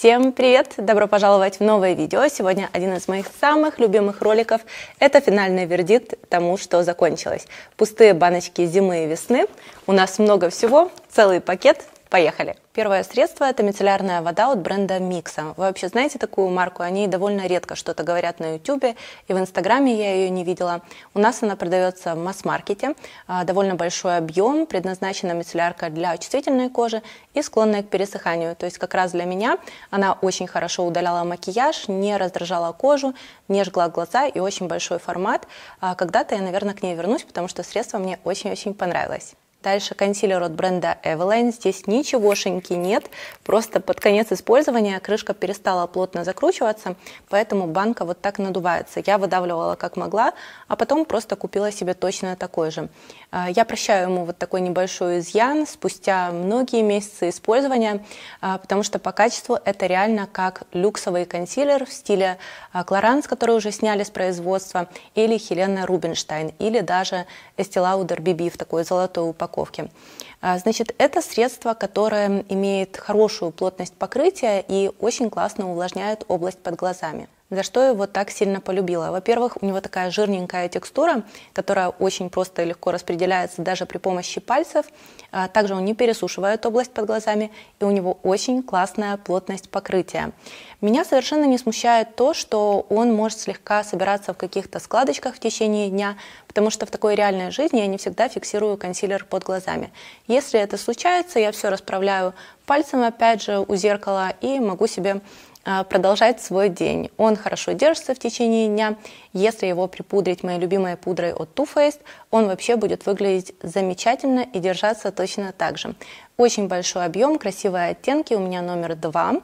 Всем привет! Добро пожаловать в новое видео. Сегодня один из моих самых любимых роликов. Это финальный вердикт тому, что закончилось. Пустые баночки зимы и весны. У нас много всего, целый пакет. Поехали! Первое средство – это мицеллярная вода от бренда Микса. Вы вообще знаете такую марку? Они довольно редко что-то говорят на YouTube, и в Инстаграме я ее не видела. У нас она продается в масс-маркете. А, довольно большой объем, предназначена мицеллярка для чувствительной кожи и склонная к пересыханию. То есть как раз для меня она очень хорошо удаляла макияж, не раздражала кожу, не жгла глаза и очень большой формат. А, когда-то я, наверное, к ней вернусь, потому что средство мне очень-очень понравилось. Дальше консилер от бренда Eveline. Здесь ничегошеньки нет, просто под конец использования крышка перестала плотно закручиваться, поэтому банка вот так надувается. Я выдавливала как могла, а потом просто купила себе точно такой же. А, я прощаю ему вот такой небольшой изъян спустя многие месяцы использования, а, потому что по качеству это реально как люксовый консилер в стиле Clarins, который уже сняли с производства, или Хелена Рубинштайн, или даже Estee Lauder BB в такой золотой упаковке упаковке. А, значит, это средство, которое имеет хорошую плотность покрытия и очень классно увлажняет область под глазами. За что его так сильно полюбила? Во-первых, у него такая жирненькая текстура, которая очень просто и легко распределяется даже при помощи пальцев. А также он не пересушивает область под глазами, и у него очень классная плотность покрытия. Меня совершенно не смущает то, что он может слегка собираться в каких-то складочках в течение дня, потому что в такой реальной жизни я не всегда фиксирую консилер под глазами. Если это случается, я все расправляю пальцем, опять же, у зеркала и могу себе продолжать свой день. Он хорошо держится в течение дня. Если его припудрить моей любимой пудрой от Too Faced, он вообще будет выглядеть замечательно и держаться точно так же. Очень большой объем, красивые оттенки. У меня номер два.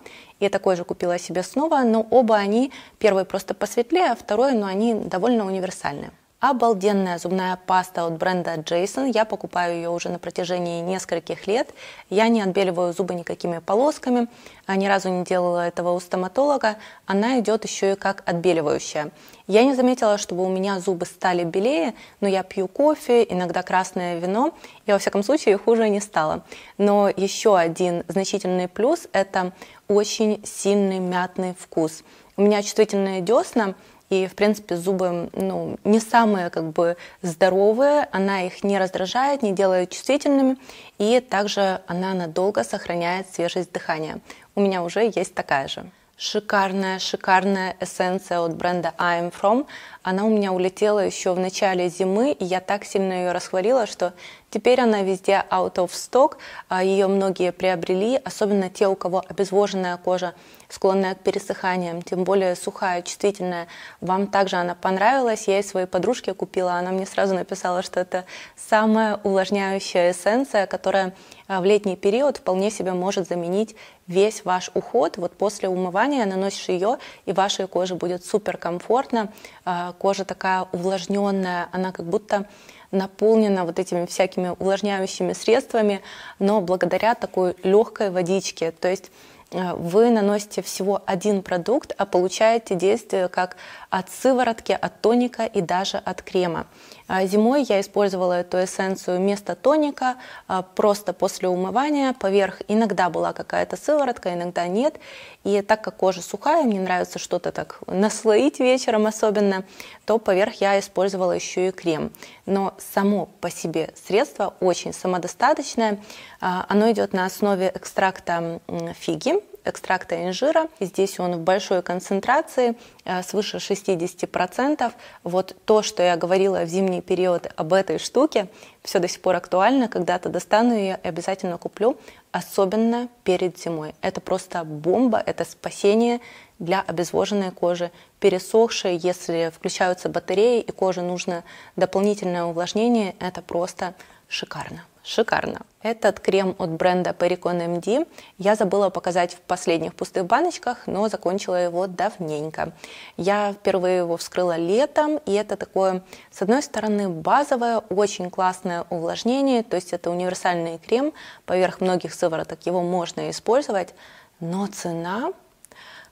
Я такой же купила себе снова, но оба они, первый просто посветлее, а второй, но они довольно универсальные. Обалденная зубная паста от бренда Jason. Я покупаю ее уже на протяжении нескольких лет. Я не отбеливаю зубы никакими полосками. А ни разу не делала этого у стоматолога. Она идет еще и как отбеливающая. Я не заметила, чтобы у меня зубы стали белее, но я пью кофе, иногда красное вино, и во всяком случае хуже не стало. Но еще один значительный плюс – это очень сильный мятный вкус. У меня чувствительные десна – и, в принципе, зубы ну, не самые как бы здоровые, она их не раздражает, не делает чувствительными, и также она надолго сохраняет свежесть дыхания. У меня уже есть такая же шикарная, шикарная эссенция от бренда I'm From. Она у меня улетела еще в начале зимы, и я так сильно ее расхвалила, что теперь она везде out of stock. А ее многие приобрели, особенно те, у кого обезвоженная кожа, склонная к пересыханиям, тем более сухая, чувствительная. Вам также она понравилась. Я ей своей подружке купила, она мне сразу написала, что это самая увлажняющая эссенция, которая а, в летний период вполне себе может заменить весь ваш уход. Вот после умывания наносишь ее, и вашей коже будет супер комфортно. А, кожа такая увлажненная, она как будто наполнена вот этими всякими увлажняющими средствами, но благодаря такой легкой водичке. То есть вы наносите всего один продукт, а получаете действие как от сыворотки, от тоника и даже от крема. А, зимой я использовала эту эссенцию вместо тоника, а, просто после умывания. Поверх иногда была какая-то сыворотка, иногда нет. И так как кожа сухая, мне нравится что-то так наслоить вечером особенно, то поверх я использовала еще и крем. Но само по себе средство очень самодостаточное. Оно идет на основе экстракта фиги, экстракта инжира. Здесь он в большой концентрации, э, свыше 60%. Вот то, что я говорила в зимний период об этой штуке, все до сих пор актуально. Когда-то достану ее и обязательно куплю, особенно перед зимой. Это просто бомба, это спасение для обезвоженной кожи, пересохшей, если включаются батареи и коже нужно дополнительное увлажнение, это просто шикарно шикарно. Этот крем от бренда Pericon MD я забыла показать в последних пустых баночках, но закончила его давненько. Я впервые его вскрыла летом, и это такое, с одной стороны, базовое, очень классное увлажнение, то есть это универсальный крем, поверх многих сывороток его можно использовать, но цена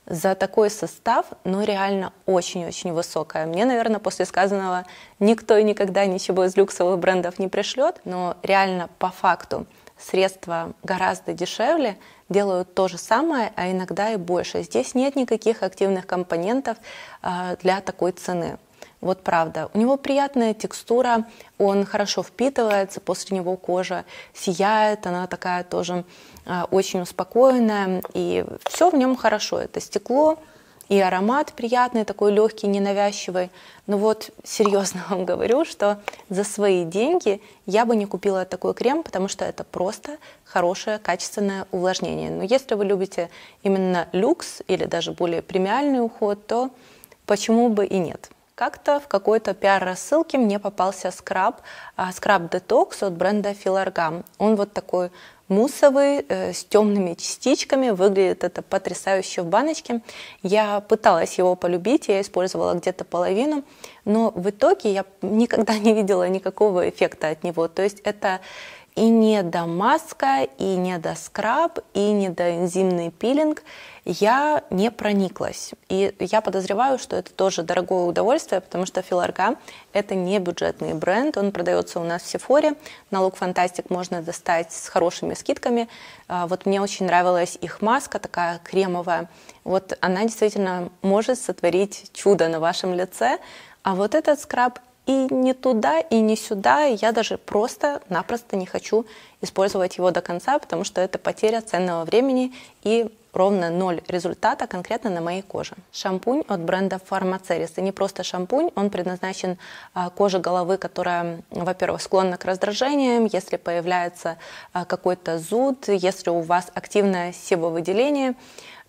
за такой состав, ну, реально очень-очень высокая. Мне, наверное, после сказанного никто и никогда ничего из люксовых брендов не пришлет, но реально по факту средства гораздо дешевле делают то же самое, а иногда и больше. Здесь нет никаких активных компонентов а, для такой цены. Вот правда. У него приятная текстура, он хорошо впитывается, после него кожа сияет, она такая тоже а, очень успокоенная, и все в нем хорошо. Это стекло, и аромат приятный, такой легкий, ненавязчивый. Но вот серьезно вам говорю, что за свои деньги я бы не купила такой крем, потому что это просто хорошее, качественное увлажнение. Но если вы любите именно люкс или даже более премиальный уход, то почему бы и нет? Как-то в какой-то пиар-рассылке мне попался скраб, а, скраб Detox от бренда Filargam. Он вот такой муссовый, э, с темными частичками. Выглядит это потрясающе в баночке. Я пыталась его полюбить, я использовала где-то половину, но в итоге я никогда не видела никакого эффекта от него. То есть это и не до маска, и не до скраб, и не до энзимный пилинг я не прониклась. И я подозреваю, что это тоже дорогое удовольствие, потому что Филарга – это не бюджетный бренд, он продается у нас в Сефоре, на Look Fantastic можно достать с хорошими скидками. А, вот мне очень нравилась их маска, такая кремовая. Вот она действительно может сотворить чудо на вашем лице, а вот этот скраб и не туда, и не сюда. Я даже просто-напросто не хочу использовать его до конца, потому что это потеря ценного времени и ровно ноль результата конкретно на моей коже. Шампунь от бренда Pharmaceris. И не просто шампунь, он предназначен а, коже головы, которая, во-первых, склонна к раздражениям, если появляется а, какой-то зуд, если у вас активное себовыделение,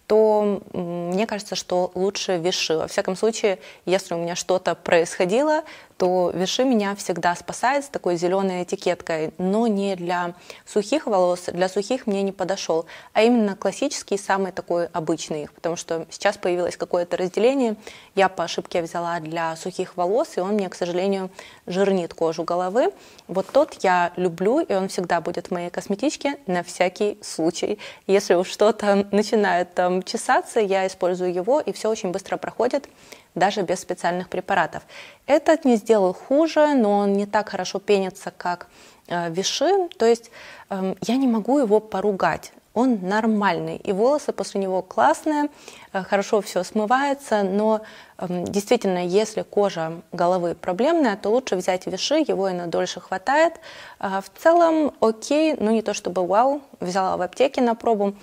то мне кажется, что лучше виши. Во всяком случае, если у меня что-то происходило, то Виши меня всегда спасает с такой зеленой этикеткой, но не для сухих волос, для сухих мне не подошел, а именно классический, самый такой обычный, потому что сейчас появилось какое-то разделение, я по ошибке взяла для сухих волос, и он мне, к сожалению, жирнит кожу головы. Вот тот я люблю, и он всегда будет в моей косметичке на всякий случай. Если уж что-то начинает там чесаться, я использую его, и все очень быстро проходит даже без специальных препаратов. Этот не сделал хуже, но он не так хорошо пенится, как э, Виши, то есть э, я не могу его поругать. Он нормальный, и волосы после него классные, э, хорошо все смывается, но э, действительно, если кожа головы проблемная, то лучше взять виши, его и на дольше хватает. Э, в целом окей, но не то чтобы вау, взяла в аптеке на пробу,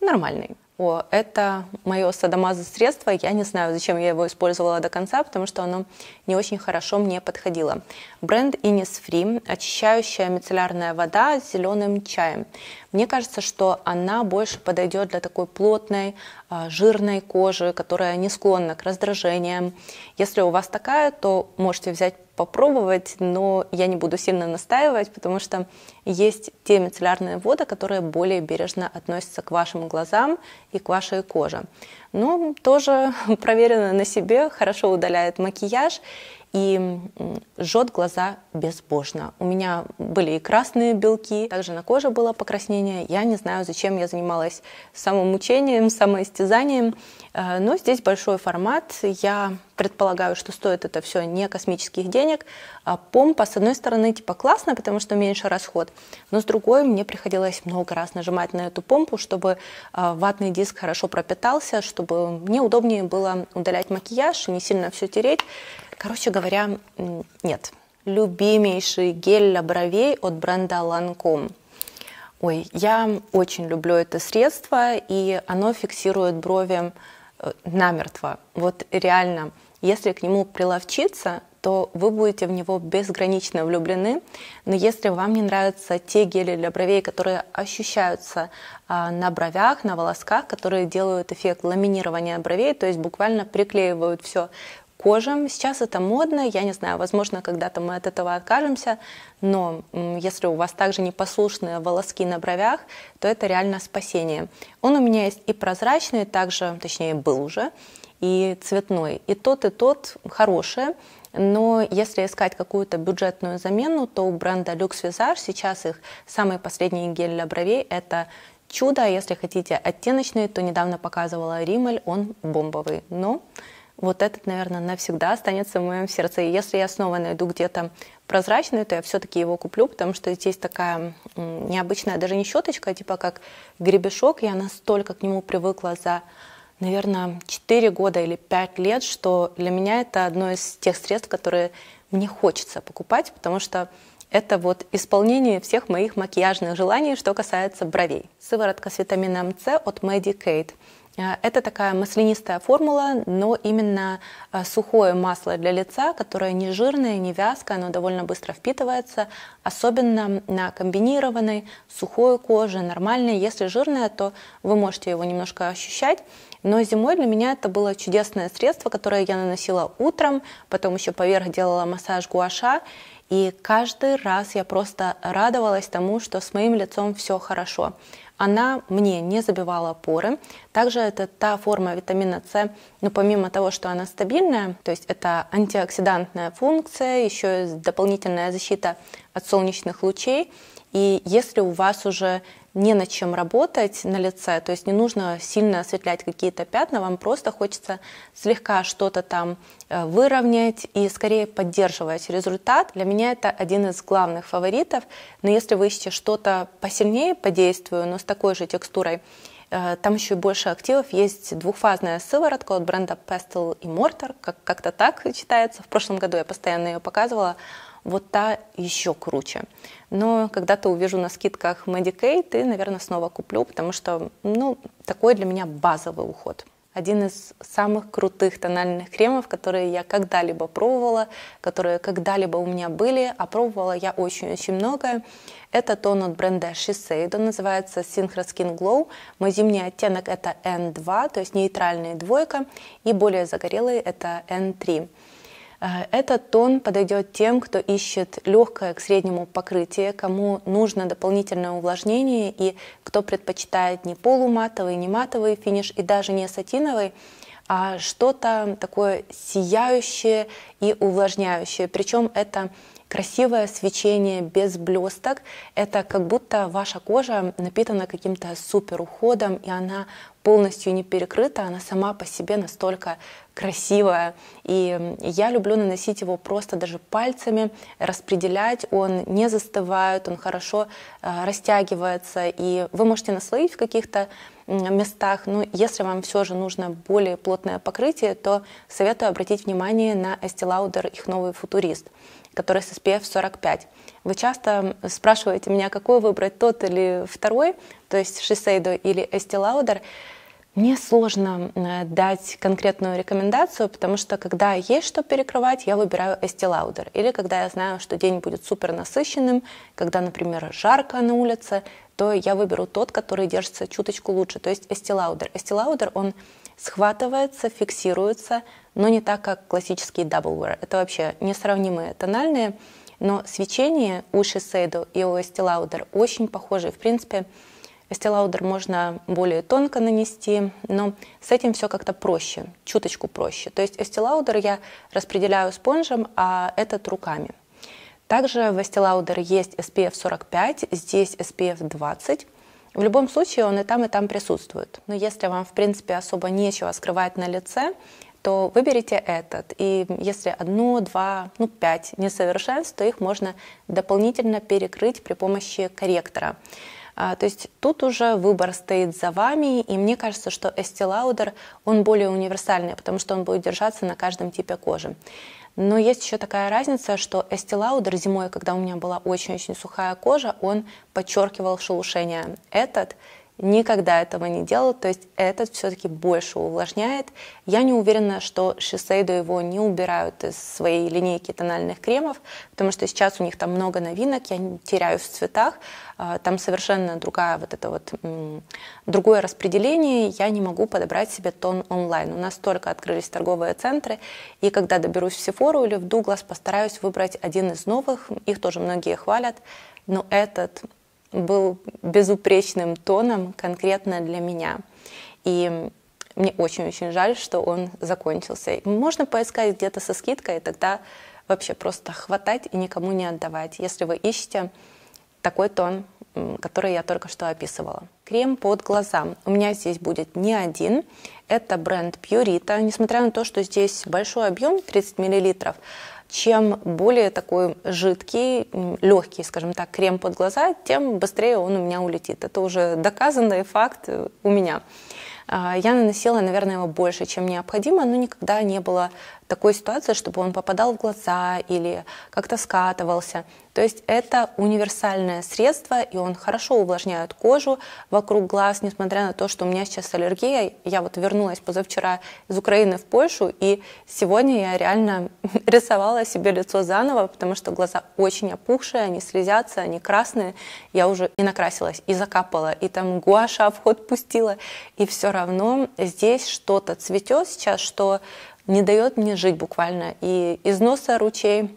нормальный. О, это мое садомазо средство. Я не знаю, зачем я его использовала до конца, потому что оно не очень хорошо мне подходило. Бренд Innisfree, очищающая мицеллярная вода с зеленым чаем. Мне кажется, что она больше подойдет для такой плотной, а, жирной кожи, которая не склонна к раздражениям. Если у вас такая, то можете взять попробовать, но я не буду сильно настаивать, потому что есть те мицеллярные воды, которые более бережно относятся к вашим глазам и к вашей коже. Но тоже проверено на себе, хорошо удаляет макияж и жжет глаза безбожно. У меня были и красные белки, также на коже было покраснение. Я не знаю, зачем я занималась самомучением, самоистязанием, э, но здесь большой формат. Я предполагаю, что стоит это все не космических денег. А помпа, с одной стороны, типа классно, потому что меньше расход, но с другой мне приходилось много раз нажимать на эту помпу, чтобы э, ватный диск хорошо пропитался, чтобы мне удобнее было удалять макияж и не сильно все тереть. Короче говоря, нет. Любимейший гель для бровей от бренда Lancome. Ой, я очень люблю это средство, и оно фиксирует брови э, намертво. Вот реально, если к нему приловчиться, то вы будете в него безгранично влюблены. Но если вам не нравятся те гели для бровей, которые ощущаются а, на бровях, на волосках, которые делают эффект ламинирования бровей, то есть буквально приклеивают все кожам. Сейчас это модно, я не знаю, возможно, когда-то мы от этого откажемся, но если у вас также непослушные волоски на бровях, то это реально спасение. Он у меня есть и прозрачный, также, точнее, был уже, и цветной. И тот, и тот хорошие, но если искать какую-то бюджетную замену, то у бренда Lux Visage сейчас их самый последний гель для бровей – это чудо. Если хотите оттеночный, то недавно показывала Rimmel, он бомбовый. Но вот этот, наверное, навсегда останется в моем сердце. И если я снова найду где-то прозрачный, то я все-таки его куплю, потому что здесь такая необычная, даже не щеточка, а типа как гребешок. Я настолько к нему привыкла за, наверное, 4 года или 5 лет, что для меня это одно из тех средств, которые мне хочется покупать, потому что это вот исполнение всех моих макияжных желаний, что касается бровей. Сыворотка с витамином С от Medicaid. Э, это такая маслянистая формула, но именно э, сухое масло для лица, которое не жирное, не вязкое, оно довольно быстро впитывается, особенно на комбинированной сухой коже, нормальной. Если жирное, то вы можете его немножко ощущать, но зимой для меня это было чудесное средство, которое я наносила утром, потом еще поверх делала массаж гуаша, и каждый раз я просто радовалась тому, что с моим лицом все хорошо. Она мне не забивала поры. Также это та форма витамина С, но помимо того, что она стабильная, то есть это антиоксидантная функция, еще дополнительная защита от солнечных лучей. И если у вас уже не над чем работать на лице, то есть не нужно сильно осветлять какие-то пятна, вам просто хочется слегка что-то там э, выровнять и скорее поддерживать результат. Для меня это один из главных фаворитов, но если вы ищете что-то посильнее по действию, но с такой же текстурой, э, там еще и больше активов. Есть двухфазная сыворотка от бренда Pestle и Mortar, как- как-то так читается. В прошлом году я постоянно ее показывала вот та еще круче. Но когда-то увижу на скидках Medicaid и, наверное, снова куплю, потому что, ну, такой для меня базовый уход. Один из самых крутых тональных кремов, которые я когда-либо пробовала, которые когда-либо у меня были, а пробовала я очень-очень многое. Это тон от бренда Shiseido, называется Synchro Skin Glow. Мой зимний оттенок это N2, то есть нейтральная двойка, и более загорелый это N3. Э, этот тон подойдет тем, кто ищет легкое к среднему покрытие, кому нужно дополнительное увлажнение и кто предпочитает не полуматовый, не матовый финиш и даже не сатиновый, а что-то такое сияющее и увлажняющее. Причем это красивое свечение без блесток. Это как будто ваша кожа напитана каким-то супер уходом, и она полностью не перекрыта, она сама по себе настолько красивая. И я люблю наносить его просто даже пальцами, распределять. Он не застывает, он хорошо э, растягивается. И вы можете наслоить в каких-то местах. Но если вам все же нужно более плотное покрытие, то советую обратить внимание на Estee Lauder их новый футурист который с SPF 45. Вы часто спрашиваете меня, какой выбрать, тот или второй, то есть Shiseido или Estee Lauder. Мне сложно э, дать конкретную рекомендацию, потому что когда есть что перекрывать, я выбираю Estee Lauder. Или когда я знаю, что день будет супер насыщенным, когда, например, жарко на улице, то я выберу тот, который держится чуточку лучше, то есть Estee Lauder. Estee Lauder, он схватывается, фиксируется, но не так, как классический Double Wear. Это вообще несравнимые тональные, но свечение у Shiseido и у Estee Lauder очень похожи. В принципе, Lauder можно более тонко нанести, но с этим все как-то проще, чуточку проще. То есть Lauder я распределяю спонжем, а этот руками. Также в Lauder есть SPF 45, здесь SPF 20. В любом случае он и там, и там присутствует. Но если вам, в принципе, особо нечего скрывать на лице, то выберите этот. И если одно, два, ну пять несовершенств, то их можно дополнительно перекрыть при помощи корректора. А, то есть тут уже выбор стоит за вами, и мне кажется, что Estee Lauder, он более универсальный, потому что он будет держаться на каждом типе кожи. Но есть еще такая разница, что Estee Lauder зимой, когда у меня была очень-очень сухая кожа, он подчеркивал шелушение. Этот никогда этого не делал, то есть этот все-таки больше увлажняет. Я не уверена, что Shiseido его не убирают из своей линейки тональных кремов, потому что сейчас у них там много новинок, я теряюсь в цветах, а, там совершенно другая вот это вот другое распределение, я не могу подобрать себе тон онлайн. У нас только открылись торговые центры, и когда доберусь в Sephora или в Douglas, постараюсь выбрать один из новых, их тоже многие хвалят, но этот был безупречным тоном конкретно для меня. И мне очень-очень жаль, что он закончился. Можно поискать где-то со скидкой, и тогда вообще просто хватать и никому не отдавать, если вы ищете такой тон, который я только что описывала. Крем под глаза. У меня здесь будет не один. Это бренд Purita. Несмотря на то, что здесь большой объем, 30 мл, чем более такой жидкий, легкий, скажем так, крем под глаза, тем быстрее он у меня улетит. Это уже доказанный факт у меня. А, я наносила, наверное, его больше, чем необходимо, но никогда не было такой ситуации, чтобы он попадал в глаза или как-то скатывался. То есть это универсальное средство, и он хорошо увлажняет кожу вокруг глаз, несмотря на то, что у меня сейчас аллергия. Я вот вернулась позавчера из Украины в Польшу, и сегодня я реально рисовала себе лицо заново, потому что глаза очень опухшие, они слезятся, они красные. Я уже и накрасилась, и закапала, и там гуаша в ход пустила, и все равно здесь что-то цветет сейчас, что не дает мне жить буквально. И из носа ручей,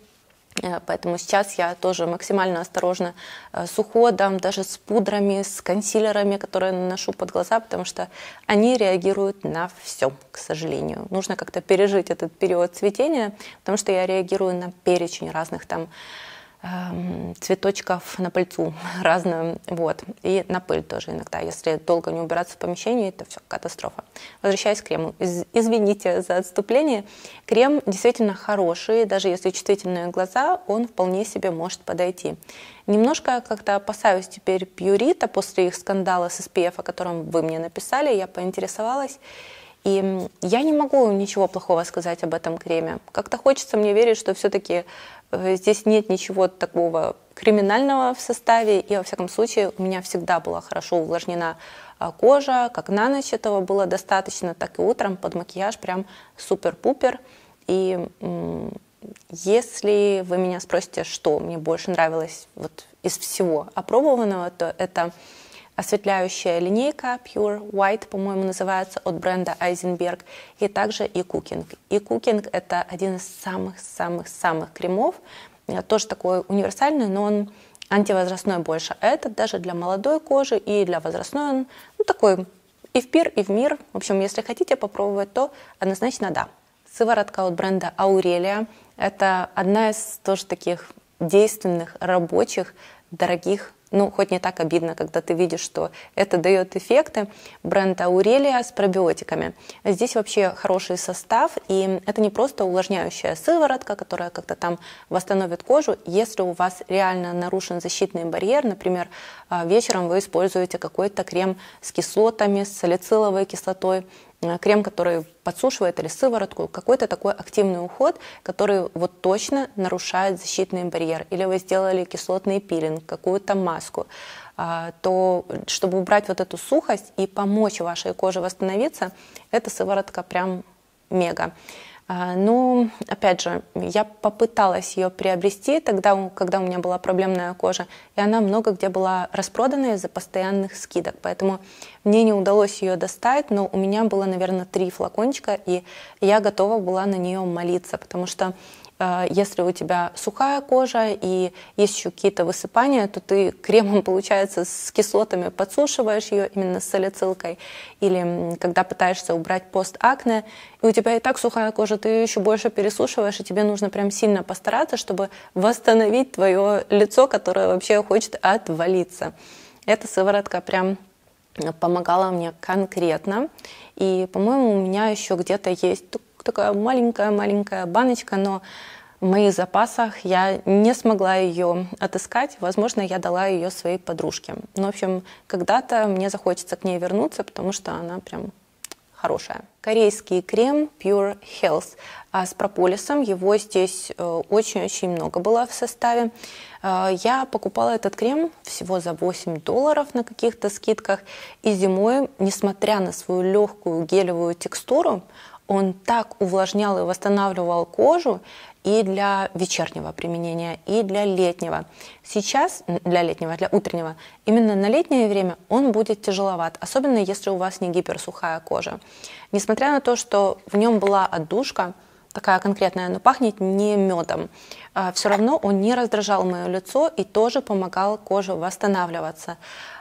э, Поэтому сейчас я тоже максимально осторожна э, с уходом, даже с пудрами, с консилерами, которые наношу под глаза, потому что они реагируют на все, к сожалению. Нужно как-то пережить этот период цветения, потому что я реагирую на перечень разных там цветочков на пыльцу разную, вот, и на пыль тоже иногда, если долго не убираться в помещении, это все катастрофа. Возвращаясь к крему, Из, извините за отступление, крем действительно хороший, даже если чувствительные глаза, он вполне себе может подойти. Немножко как-то опасаюсь теперь Пьюрита после их скандала с SPF, о котором вы мне написали, я поинтересовалась, и я не могу ничего плохого сказать об этом креме. Как-то хочется мне верить, что все-таки здесь нет ничего такого криминального в составе, и, во всяком случае, у меня всегда была хорошо увлажнена а, кожа, как на ночь этого было достаточно, так и утром под макияж прям супер-пупер. И если вы меня спросите, что мне больше нравилось вот из всего опробованного, то это осветляющая линейка Pure White, по-моему, называется, от бренда Eisenberg, и также и Cooking. И Cooking – это один из самых-самых-самых кремов, э, тоже такой универсальный, но он антивозрастной больше. Этот даже для молодой кожи и для возрастной он ну, такой и в пир, и в мир. В общем, если хотите попробовать, то однозначно да. Сыворотка от бренда Aurelia – это одна из тоже таких действенных, рабочих, дорогих ну, хоть не так обидно, когда ты видишь, что это дает эффекты. Бренд Аурелия с пробиотиками. Здесь вообще хороший состав, и это не просто увлажняющая сыворотка, которая как-то там восстановит кожу. Если у вас реально нарушен защитный барьер, например, а, вечером вы используете какой-то крем с кислотами, с салициловой кислотой, крем, который подсушивает или сыворотку, какой-то такой активный уход, который вот точно нарушает защитный барьер. Или вы сделали кислотный пилинг, какую-то маску, а, то чтобы убрать вот эту сухость и помочь вашей коже восстановиться, эта сыворотка прям мега. А, ну, опять же, я попыталась ее приобрести тогда, когда у меня была проблемная кожа, и она много где была распродана из-за постоянных скидок, поэтому мне не удалось ее достать, но у меня было, наверное, три флакончика, и я готова была на нее молиться, потому что если у тебя сухая кожа и есть еще какие-то высыпания, то ты кремом, получается, с кислотами подсушиваешь ее именно с салицилкой. Или когда пытаешься убрать постакне, и у тебя и так сухая кожа, ты ее еще больше пересушиваешь, и тебе нужно прям сильно постараться, чтобы восстановить твое лицо, которое вообще хочет отвалиться. Эта сыворотка прям помогала мне конкретно. И, по-моему, у меня еще где-то есть такая маленькая-маленькая баночка, но в моих запасах я не смогла ее отыскать. Возможно, я дала ее своей подружке. Но, в общем, когда-то мне захочется к ней вернуться, потому что она прям хорошая. Корейский крем Pure Health а с прополисом. Его здесь э, очень-очень много было в составе. Э, я покупала этот крем всего за 8 долларов на каких-то скидках. И зимой, несмотря на свою легкую гелевую текстуру, он так увлажнял и восстанавливал кожу и для вечернего применения, и для летнего. Сейчас, для летнего, для утреннего, именно на летнее время он будет тяжеловат, особенно если у вас не гиперсухая кожа. Несмотря на то, что в нем была отдушка, такая конкретная, но пахнет не медом. А, Все равно он не раздражал мое лицо и тоже помогал коже восстанавливаться.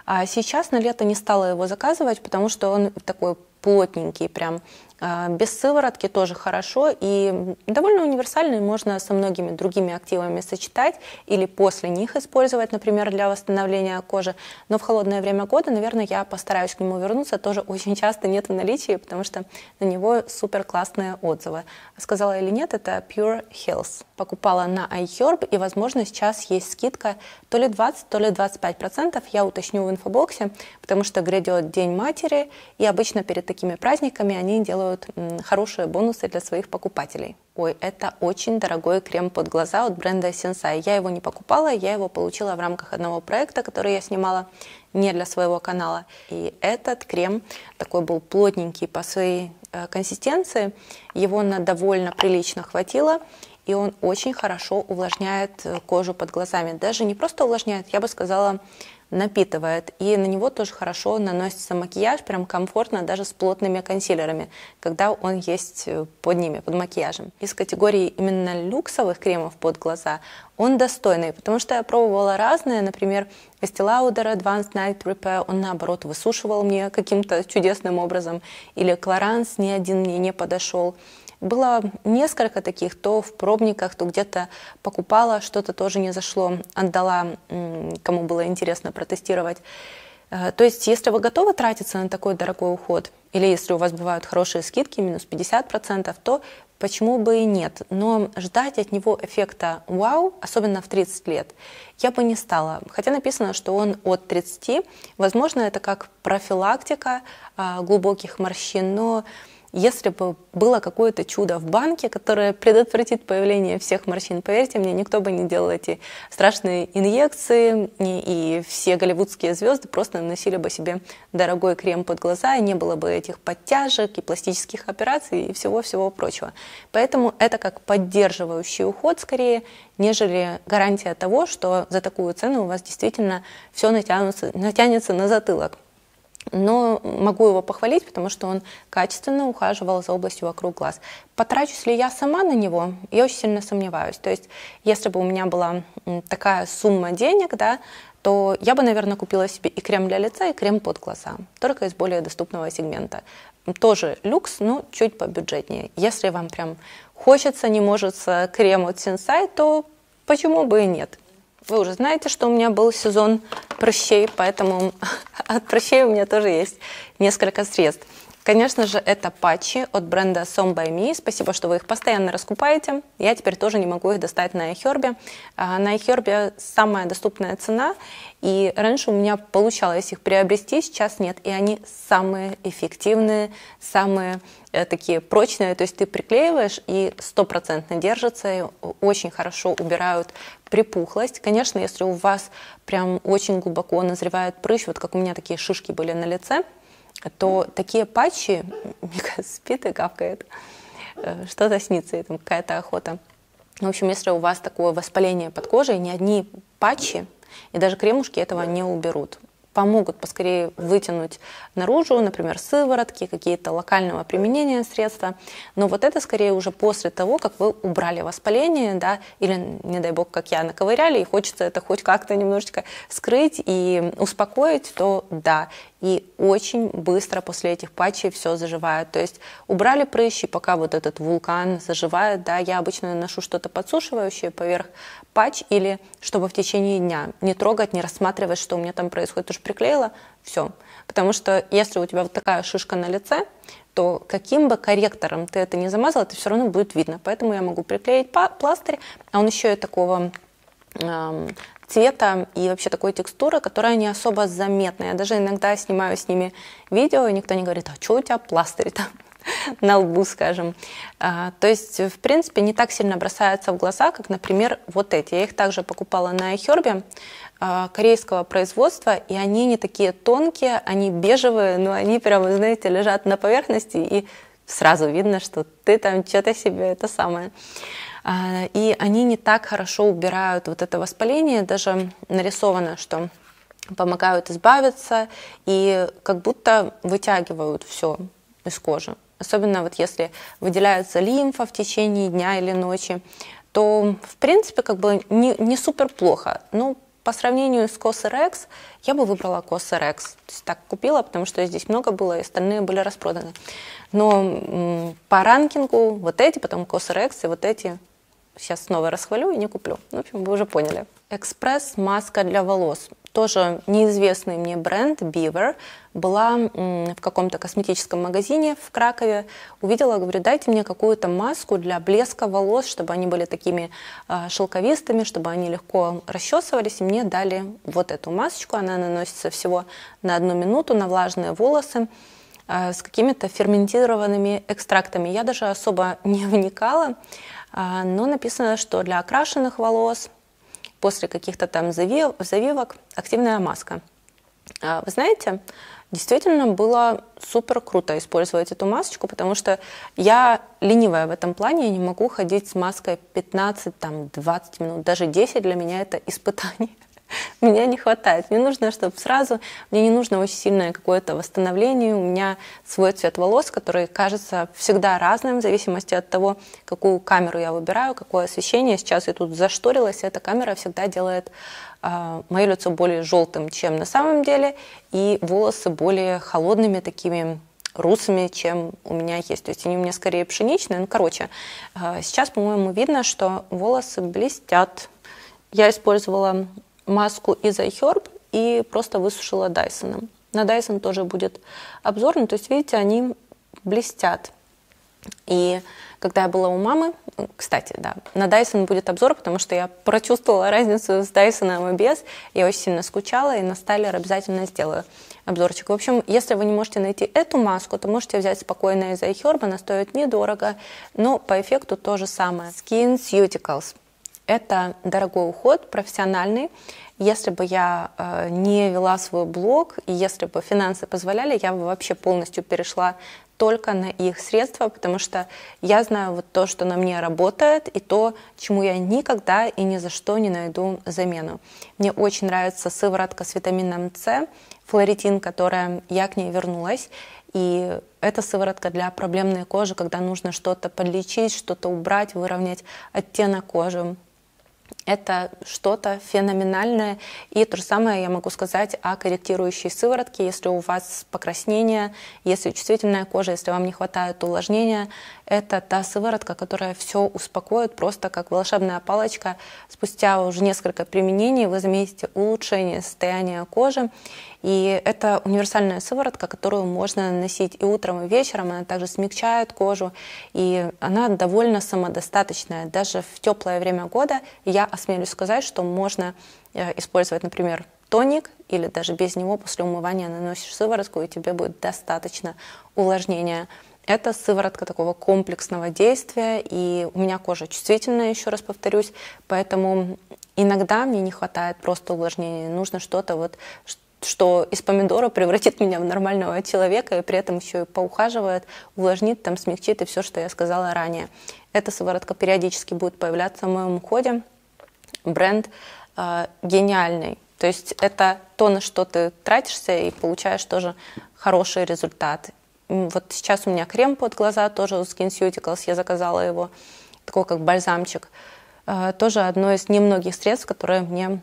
А сейчас на лето не стала его заказывать, потому что он такой плотненький прям. А, без сыворотки тоже хорошо и довольно универсальный, можно со многими другими активами сочетать или после них использовать, например, для восстановления кожи. Но в холодное время года, наверное, я постараюсь к нему вернуться. Тоже очень часто нет в наличии, потому что на него супер классные отзывы. Сказала или нет, это Pure Health. Покупала на iHerb и, возможно, сейчас есть скидка то ли 20, то ли 25 процентов. Я уточню в инфобоксе, потому что грядет День матери, и обычно перед такими праздниками они делают делают хорошие бонусы для своих покупателей. Ой, это очень дорогой крем под глаза от бренда Sensai. Я его не покупала, я его получила в рамках одного проекта, который я снимала не для своего канала. И этот крем такой был плотненький по своей э, консистенции. Его на довольно прилично хватило и он очень хорошо увлажняет э, кожу под глазами. Даже не просто увлажняет, я бы сказала, напитывает. И на него тоже хорошо наносится макияж, прям комфортно даже с плотными консилерами, когда он есть э, под ними, под макияжем. Из категории именно люксовых кремов под глаза он достойный, потому что я пробовала разные, например, Estee Lauder Advanced Night Repair, он наоборот высушивал мне каким-то чудесным образом, или Clarins ни один мне не подошел. Было несколько таких, то в пробниках, то где-то покупала, что-то тоже не зашло, отдала, кому было интересно протестировать. Э, то есть, если вы готовы тратиться на такой дорогой уход, или если у вас бывают хорошие скидки, минус 50%, то почему бы и нет. Но ждать от него эффекта вау, особенно в 30 лет, я бы не стала. Хотя написано, что он от 30. Возможно, это как профилактика а, глубоких морщин, но если бы было какое-то чудо в банке, которое предотвратит появление всех морщин, поверьте мне, никто бы не делал эти страшные инъекции, и все голливудские звезды просто наносили бы себе дорогой крем под глаза, и не было бы этих подтяжек и пластических операций и всего-всего прочего. Поэтому это как поддерживающий уход скорее, нежели гарантия того, что за такую цену у вас действительно все натянется, натянется на затылок но могу его похвалить, потому что он качественно ухаживал за областью вокруг глаз. Потрачусь ли я сама на него? Я очень сильно сомневаюсь. То есть, если бы у меня была такая сумма денег, да, то я бы, наверное, купила себе и крем для лица, и крем под глаза, только из более доступного сегмента. Тоже люкс, но чуть побюджетнее. Если вам прям хочется, не может крем от Sensai, то почему бы и нет? Вы уже знаете, что у меня был сезон прыщей, поэтому от прыщей у меня тоже есть несколько средств. Конечно же, это патчи от бренда Some by Me. Спасибо, что вы их постоянно раскупаете. Я теперь тоже не могу их достать на iHerb. А, на iHerb самая доступная цена, и раньше у меня получалось их приобрести, сейчас нет. И они самые эффективные, самые э, такие прочные. То есть ты приклеиваешь и стопроцентно держатся, и очень хорошо убирают припухлость. Конечно, если у вас прям очень глубоко назревает прыщ, вот как у меня такие шишки были на лице, то такие патчи, Мика спит и кавкает, э, что-то снится, и там какая-то охота. В общем, если у вас такое воспаление под кожей, ни одни патчи и даже кремушки этого не уберут помогут поскорее вытянуть наружу, например, сыворотки, какие-то локального применения средства. Но вот это скорее уже после того, как вы убрали воспаление, да, или, не дай бог, как я, наковыряли, и хочется это хоть как-то немножечко скрыть и успокоить, то да, и очень быстро после этих патчей все заживает. То есть убрали прыщи, пока вот этот вулкан заживает, да, я обычно наношу что-то подсушивающее поверх патч или чтобы в течение дня не трогать, не рассматривать, что у меня там происходит, уж приклеила, все. Потому что если у тебя вот такая шишка на лице, то каким бы корректором ты это не замазал, это все равно будет видно. Поэтому я могу приклеить пластырь, а он еще и такого цвета и вообще такой текстуры, которая не особо заметная. Я даже иногда снимаю с ними видео, и никто не говорит, а что у тебя пластырь там на лбу, скажем. А, то есть, в принципе, не так сильно бросаются в глаза, как, например, вот эти. Я их также покупала на iHerb а, корейского производства, и они не такие тонкие, они бежевые, но они прямо, знаете, лежат на поверхности, и сразу видно, что ты там что-то себе это самое. А, и они не так хорошо убирают вот это воспаление, даже нарисовано, что помогают избавиться и как будто вытягивают все из кожи. Особенно вот если выделяется лимфа в течение дня или ночи, то в принципе как бы не, не супер плохо. Ну, по сравнению с Cosrx, я бы выбрала есть так купила, потому что здесь много было, и остальные были распроданы. Но по ранкингу вот эти, потом Cosrx и вот эти сейчас снова расхвалю и не куплю. Ну, в общем, вы уже поняли. Экспресс маска для волос. Тоже неизвестный мне бренд Beaver. Была в каком-то косметическом магазине в Кракове. Увидела, говорю, дайте мне какую-то маску для блеска волос, чтобы они были такими э, шелковистыми, чтобы они легко расчесывались. И мне дали вот эту масочку. Она наносится всего на одну минуту на влажные волосы с какими-то ферментированными экстрактами. Я даже особо не вникала. А, но написано, что для окрашенных волос после каких-то там завивок активная маска. А, вы знаете, действительно было супер круто использовать эту масочку, потому что я ленивая в этом плане, я не могу ходить с маской 15-20 минут, даже 10 для меня это испытание. Меня не хватает. Мне нужно, чтобы сразу, мне не нужно очень сильное какое-то восстановление. У меня свой цвет волос, который кажется всегда разным в зависимости от того, какую камеру я выбираю, какое освещение. Сейчас я тут зашторилась, эта камера всегда делает э, мое лицо более желтым, чем на самом деле, и волосы более холодными такими русами, чем у меня есть. То есть они у меня скорее пшеничные. Ну, короче, э, сейчас, по-моему, видно, что волосы блестят. Я использовала маску из iHerb и просто высушила Дайсоном. На Dyson тоже будет обзор, ну, то есть, видите, они блестят. И когда я была у мамы, кстати, да, на Dyson будет обзор, потому что я прочувствовала разницу с Dyson и без, я очень сильно скучала, и на стайлер обязательно сделаю обзорчик. В общем, если вы не можете найти эту маску, то можете взять спокойно из iHerb, она стоит недорого, но по эффекту то же самое. Skin Cuticles. Это дорогой уход, профессиональный. Если бы я э, не вела свой блог, и если бы финансы позволяли, я бы вообще полностью перешла только на их средства, потому что я знаю вот то, что на мне работает, и то, чему я никогда и ни за что не найду замену. Мне очень нравится сыворотка с витамином С, флоритин, которая я к ней вернулась. И это сыворотка для проблемной кожи, когда нужно что-то подлечить, что-то убрать, выровнять оттенок кожи это что-то феноменальное. И то же самое я могу сказать о корректирующей сыворотке. Если у вас покраснение, если чувствительная кожа, если вам не хватает увлажнения, это та сыворотка, которая все успокоит просто как волшебная палочка. Спустя уже несколько применений вы заметите улучшение состояния кожи. И это универсальная сыворотка, которую можно наносить и утром, и вечером. Она также смягчает кожу, и она довольно самодостаточная. Даже в теплое время года я осмелюсь сказать, что можно э, использовать, например, тоник или даже без него после умывания наносишь сыворотку, и тебе будет достаточно увлажнения. Это сыворотка такого комплексного действия, и у меня кожа чувствительная, еще раз повторюсь, поэтому иногда мне не хватает просто увлажнения, нужно что-то вот, что из помидора превратит меня в нормального человека и при этом еще и поухаживает, увлажнит, там, смягчит и все, что я сказала ранее. Эта сыворотка периодически будет появляться в моем уходе. Бренд э, гениальный. То есть это то, на что ты тратишься и получаешь тоже хороший результат. Вот сейчас у меня крем под глаза, тоже у SkinCeuticals, я заказала его, такой как бальзамчик. Э, тоже одно из немногих средств, которые мне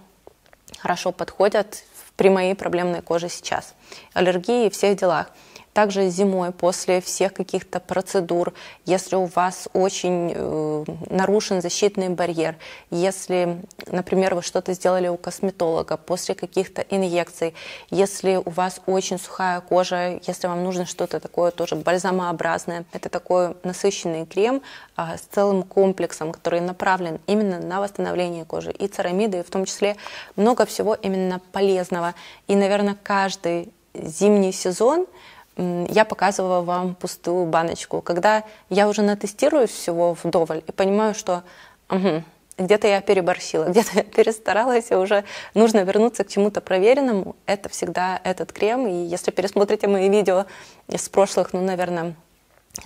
хорошо подходят при моей проблемной коже сейчас. Аллергии и всех делах. Также зимой после всех каких-то процедур, если у вас очень э, нарушен защитный барьер, если, например, вы что-то сделали у косметолога после каких-то инъекций, если у вас очень сухая кожа, если вам нужно что-то такое тоже бальзамообразное, это такой насыщенный крем э, с целым комплексом, который направлен именно на восстановление кожи и церамиды, и в том числе много всего именно полезного. И, наверное, каждый зимний сезон я показывала вам пустую баночку. Когда я уже натестирую всего вдоволь и понимаю, что угу, где-то я переборщила, где-то я перестаралась, и уже нужно вернуться к чему-то проверенному, это всегда этот крем. И если пересмотрите мои видео из прошлых, ну, наверное,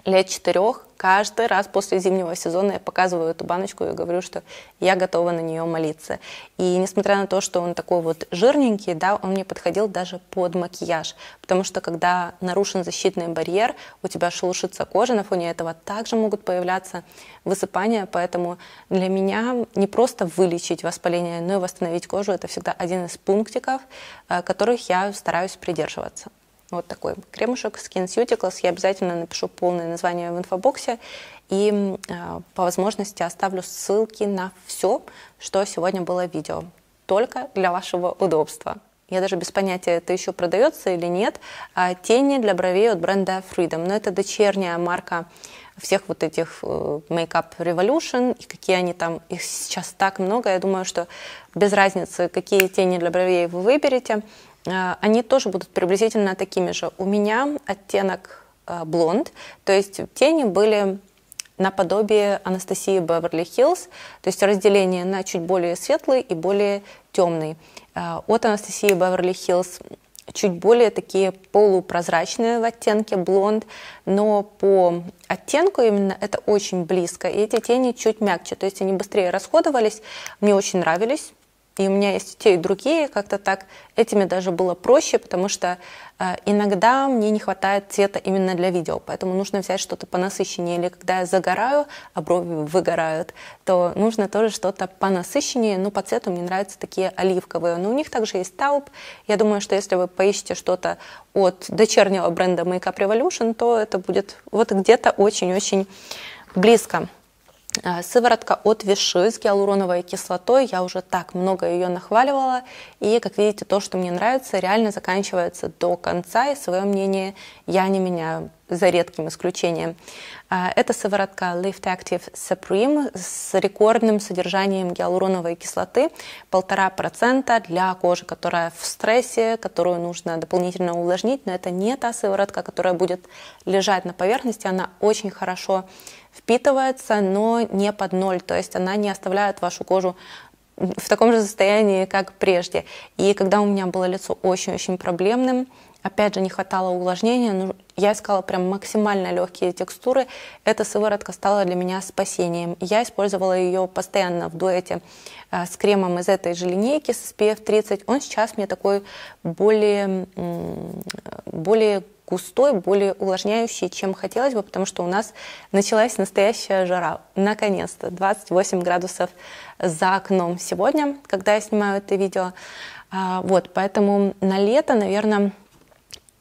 лет четырех, каждый раз после зимнего сезона я показываю эту баночку и говорю, что я готова на нее молиться. И несмотря на то, что он такой вот жирненький, да, он мне подходил даже под макияж, потому что когда нарушен защитный барьер, у тебя шелушится кожа, на фоне этого также могут появляться высыпания, поэтому для меня не просто вылечить воспаление, но и восстановить кожу, это всегда один из пунктиков, э, которых я стараюсь придерживаться. Вот такой кремушек SkinCeuticals. Я обязательно напишу полное название в инфобоксе. И э, по возможности оставлю ссылки на все, что сегодня было в видео. Только для вашего удобства. Я даже без понятия, это еще продается или нет. А тени для бровей от бренда Freedom. Но это дочерняя марка всех вот этих э, Makeup Revolution, и какие они там, их сейчас так много, я думаю, что без разницы, какие тени для бровей вы выберете, они тоже будут приблизительно такими же. У меня оттенок э, блонд, то есть тени были наподобие Анастасии Беверли Хиллз, то есть разделение на чуть более светлый и более темный. Э, от Анастасии Беверли Хиллз чуть более такие полупрозрачные в оттенке блонд, но по оттенку именно это очень близко. И эти тени чуть мягче, то есть они быстрее расходовались, мне очень нравились и у меня есть те и другие, как-то так. Этими даже было проще, потому что э, иногда мне не хватает цвета именно для видео, поэтому нужно взять что-то понасыщеннее. Или когда я загораю, а брови выгорают, то нужно тоже что-то понасыщеннее. Ну, по цвету мне нравятся такие оливковые. Но у них также есть тауп. Я думаю, что если вы поищете что-то от дочернего бренда Makeup Revolution, то это будет вот где-то очень-очень близко. Э, сыворотка от Виши с гиалуроновой кислотой. Я уже так много ее нахваливала. И, как видите, то, что мне нравится, реально заканчивается до конца. И свое мнение я не меняю, за редким исключением. Э, это сыворотка Lift Active Supreme с рекордным содержанием гиалуроновой кислоты. Полтора процента для кожи, которая в стрессе, которую нужно дополнительно увлажнить. Но это не та сыворотка, которая будет лежать на поверхности. Она очень хорошо впитывается, но не под ноль, то есть она не оставляет вашу кожу в таком же состоянии, как прежде. И когда у меня было лицо очень-очень проблемным, опять же, не хватало увлажнения, но я искала прям максимально легкие текстуры. Эта сыворотка стала для меня спасением. Я использовала ее постоянно в дуэте э, с кремом из этой же линейки с SPF 30. Он сейчас мне такой более, более густой, более увлажняющий, чем хотелось бы, потому что у нас началась настоящая жара. Наконец-то 28 градусов за окном сегодня, когда я снимаю это видео. А, вот, поэтому на лето, наверное,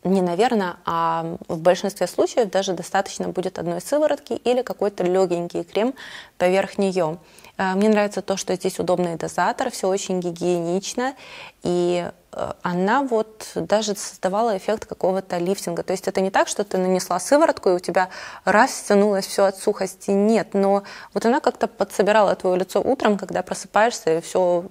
не наверное, а в большинстве случаев даже достаточно будет одной сыворотки или какой-то легенький крем поверх нее. А, мне нравится то, что здесь удобный дозатор, все очень гигиенично, и э, она вот даже создавала эффект какого-то лифтинга. То есть это не так, что ты нанесла сыворотку, и у тебя раз стянулось все от сухости. Нет, но вот она как-то подсобирала твое лицо утром, когда просыпаешься, и все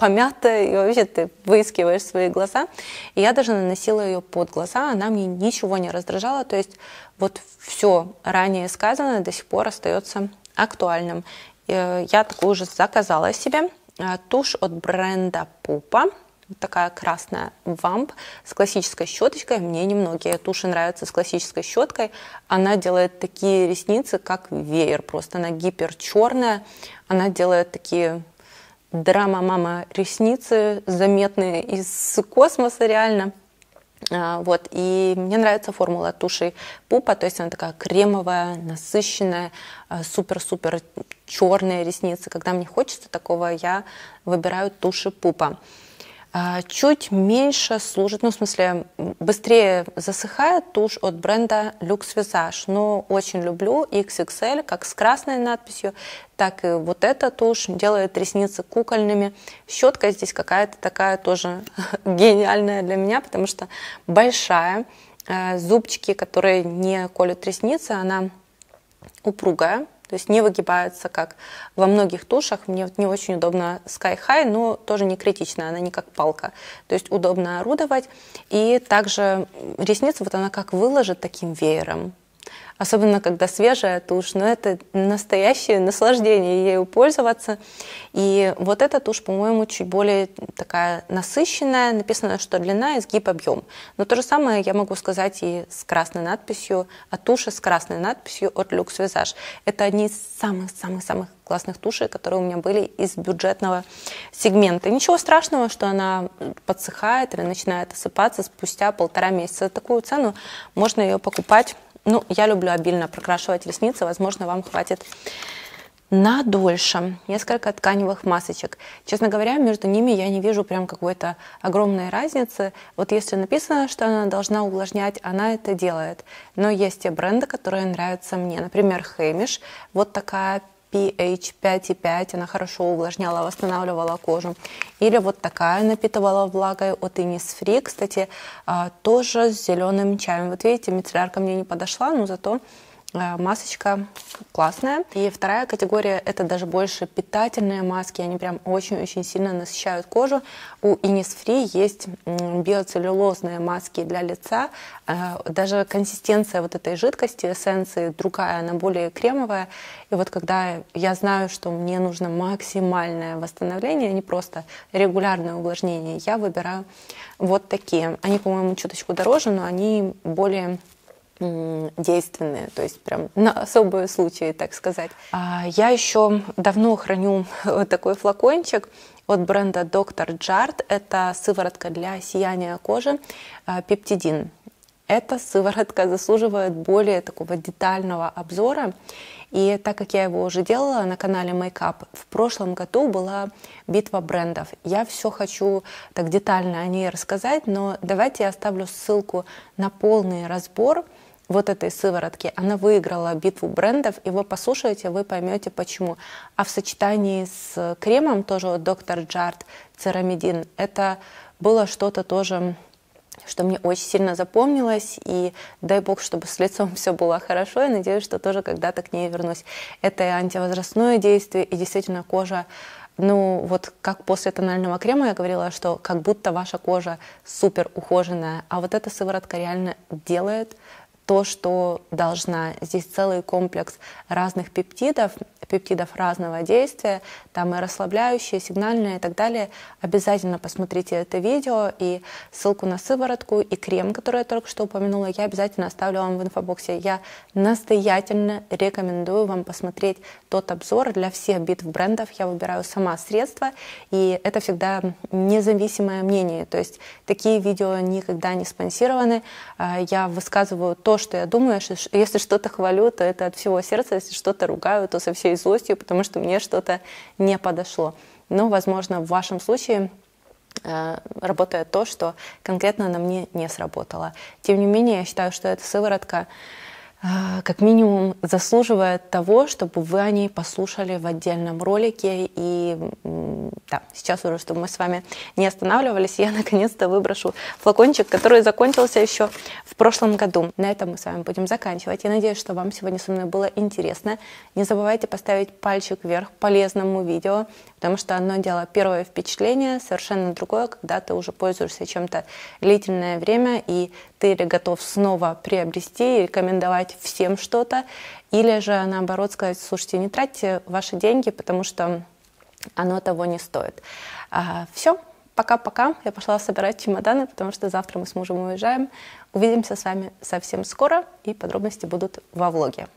помятая, и вообще ты выискиваешь свои глаза. И я даже наносила ее под глаза, она мне ничего не раздражала. То есть вот все ранее сказанное до сих пор остается актуальным. Э, я такую уже заказала себе. Э, тушь от бренда Пупа. Вот такая красная вамп с классической щеточкой. Мне немногие туши нравятся с классической щеткой. Она делает такие ресницы, как веер. Просто она гипер черная. Она делает такие драма-мама ресницы, заметные из космоса реально. А, вот, и мне нравится формула туши пупа, то есть она такая кремовая, насыщенная, а, супер-супер черные ресницы. Когда мне хочется такого, я выбираю туши пупа. А, чуть меньше служит, ну, в смысле, быстрее засыхает тушь от бренда Lux Visage. Но очень люблю XXL, как с красной надписью, так и вот эта тушь делает ресницы кукольными. Щетка здесь какая-то такая тоже гениальная для меня, потому что большая. А, зубчики, которые не колют ресницы, она упругая, то есть не выгибается, как во многих тушах. Мне вот не очень удобно Sky High, но тоже не критично, она не как палка. То есть удобно орудовать. И также ресницы, вот она как выложит таким веером. Особенно когда свежая тушь, но это настоящее наслаждение ею пользоваться. И вот эта тушь, по-моему, чуть более такая насыщенная, написано, что длина, изгиб, объем. Но то же самое я могу сказать и с красной надписью, а туши с красной надписью от Lux Visage. Это одни из самых-самых-самых классных тушей, которые у меня были из бюджетного сегмента. Ничего страшного, что она подсыхает или начинает осыпаться спустя полтора месяца. За такую цену можно ее покупать. Ну, я люблю обильно прокрашивать ресницы, возможно, вам хватит на дольше. Несколько тканевых масочек. Честно говоря, между ними я не вижу прям какой-то огромной разницы. Вот если написано, что она должна увлажнять, она это делает. Но есть те бренды, которые нравятся мне. Например, Хэмиш. Вот такая pH 5,5, она хорошо увлажняла, восстанавливала кожу. Или вот такая напитывала влагой от Innisfree, кстати, а, тоже с зеленым чаем. Вот видите, мицеллярка мне не подошла, но зато масочка классная. И вторая категория это даже больше питательные маски. Они прям очень-очень сильно насыщают кожу. У Innisfree есть биоцеллюлозные маски для лица. Э, даже консистенция вот этой жидкости, эссенции другая, она более кремовая. И вот когда я знаю, что мне нужно максимальное восстановление, а не просто регулярное увлажнение, я выбираю вот такие. Они, по-моему, чуточку дороже, но они более действенные, то есть прям на особые случаи, так сказать. А, я еще давно храню такой флакончик от бренда Dr. Jart. Это сыворотка для сияния кожи, а, пептидин. Эта сыворотка заслуживает более такого детального обзора. И так как я его уже делала на канале Makeup, в прошлом году была битва брендов. Я все хочу так детально о ней рассказать, но давайте я оставлю ссылку на полный разбор – вот этой сыворотки, она выиграла битву брендов, и вы послушаете, вы поймете почему. А в сочетании с кремом тоже от Доктор Джарт Церамидин, это было что-то тоже что мне очень сильно запомнилось, и дай бог, чтобы с лицом все было хорошо, и надеюсь, что тоже когда-то к ней вернусь. Это и антивозрастное действие, и действительно кожа ну, вот как после тонального крема я говорила, что как будто ваша кожа супер ухоженная, а вот эта сыворотка реально делает то, что должна. Здесь целый комплекс разных пептидов, пептидов разного действия, там и расслабляющие, сигнальные и так далее. Обязательно посмотрите это видео и ссылку на сыворотку и крем, который я только что упомянула, я обязательно оставлю вам в инфобоксе. Я настоятельно рекомендую вам посмотреть тот обзор для всех битв брендов. Я выбираю сама средства, и это всегда независимое мнение. То есть такие видео никогда не спонсированы. А, я высказываю то, что я думаю. Если что-то хвалю, то это от всего сердца. Если что-то ругаю, то со всей злостью, потому что мне что-то не подошло. Но, возможно, в вашем случае э, работает то, что конкретно на мне не сработало. Тем не менее, я считаю, что эта сыворотка как минимум заслуживает того, чтобы вы о ней послушали в отдельном ролике. И да, сейчас уже, чтобы мы с вами не останавливались, я наконец-то выброшу флакончик, который закончился еще в прошлом году. На этом мы с вами будем заканчивать. Я надеюсь, что вам сегодня со мной было интересно. Не забывайте поставить пальчик вверх полезному видео, потому что одно дело первое впечатление, совершенно другое, когда ты уже пользуешься чем-то длительное время, и ты или готов снова приобрести и рекомендовать всем что-то, или же наоборот сказать, слушайте, не тратьте ваши деньги, потому что оно того не стоит. А, все, пока-пока. Я пошла собирать чемоданы, потому что завтра мы с мужем уезжаем. Увидимся с вами совсем скоро, и подробности будут во влоге.